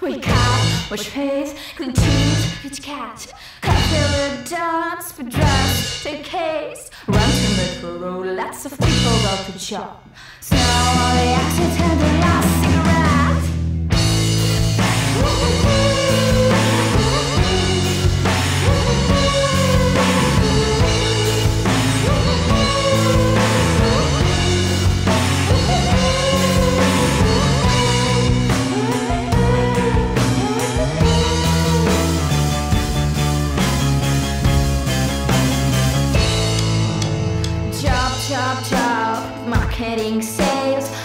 We cut, which pays, clean teeth, each cat. Cocktail dance, but dress, take case. Run to metro, lots of people go to shop. Snow on the accident the chop chop, marketing sales.